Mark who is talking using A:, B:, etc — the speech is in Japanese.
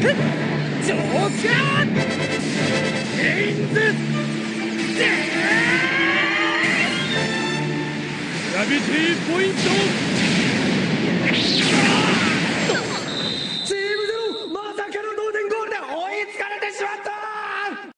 A: ジョーカーレインズデグラビティポイント